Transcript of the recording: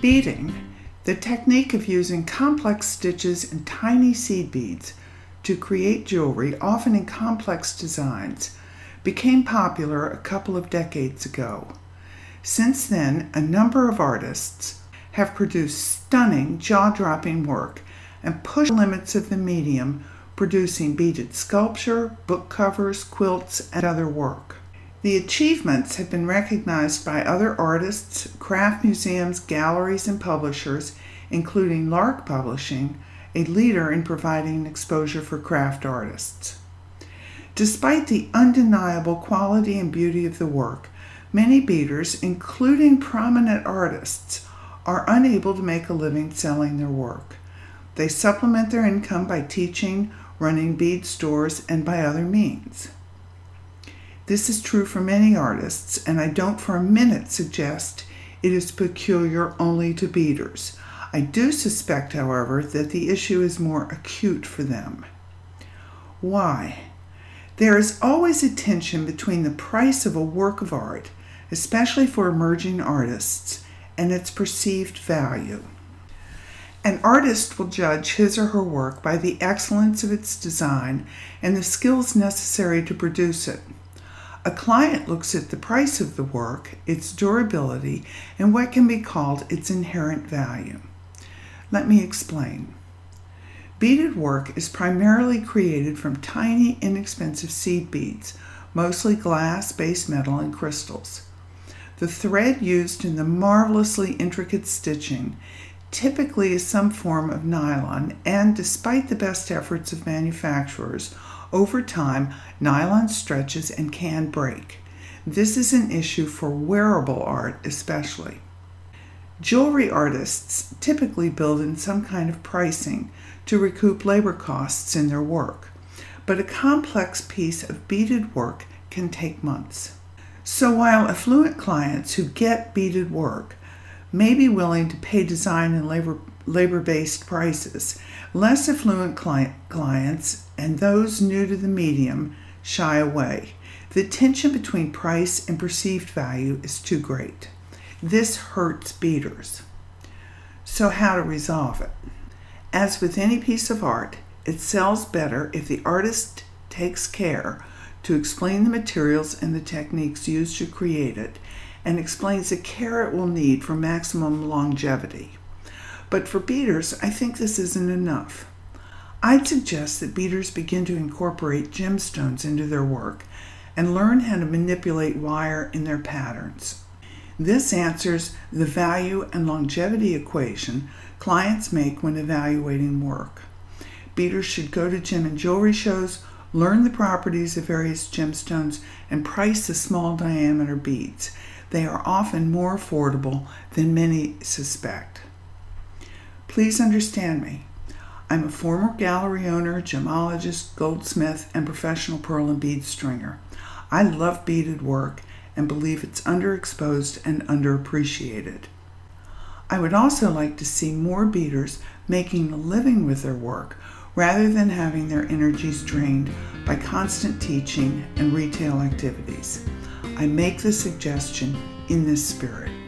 Beading, the technique of using complex stitches and tiny seed beads to create jewelry, often in complex designs, became popular a couple of decades ago. Since then, a number of artists have produced stunning, jaw dropping work and pushed limits of the medium, producing beaded sculpture, book covers, quilts, and other work. The achievements have been recognized by other artists, craft museums, galleries, and publishers, including Lark Publishing, a leader in providing exposure for craft artists. Despite the undeniable quality and beauty of the work, many beaders, including prominent artists, are unable to make a living selling their work. They supplement their income by teaching, running bead stores, and by other means. This is true for many artists, and I don't for a minute suggest it is peculiar only to beaders. I do suspect, however, that the issue is more acute for them. Why? There is always a tension between the price of a work of art, especially for emerging artists, and its perceived value. An artist will judge his or her work by the excellence of its design and the skills necessary to produce it. A client looks at the price of the work, its durability, and what can be called its inherent value. Let me explain. Beaded work is primarily created from tiny, inexpensive seed beads, mostly glass, base metal, and crystals. The thread used in the marvelously intricate stitching typically is some form of nylon, and despite the best efforts of manufacturers, over time, nylon stretches and can break. This is an issue for wearable art, especially. Jewelry artists typically build in some kind of pricing to recoup labor costs in their work, but a complex piece of beaded work can take months. So while affluent clients who get beaded work may be willing to pay design and labor labor based prices. Less affluent client, clients and those new to the medium shy away. The tension between price and perceived value is too great. This hurts beaders. So, how to resolve it? As with any piece of art, it sells better if the artist takes care to explain the materials and the techniques used to create it and explains the care it will need for maximum longevity. But for beaders, I think this isn't enough. I'd suggest that beaders begin to incorporate gemstones into their work and learn how to manipulate wire in their patterns. This answers the value and longevity equation clients make when evaluating work. Beaders should go to gem and jewelry shows, learn the properties of various gemstones, and price the small diameter beads. They are often more affordable than many suspect. Please understand me. I'm a former gallery owner, gemologist, goldsmith, and professional pearl and bead stringer. I love beaded work and believe it's underexposed and underappreciated. I would also like to see more beaders making a living with their work rather than having their energies drained by constant teaching and retail activities. I make the suggestion in this spirit.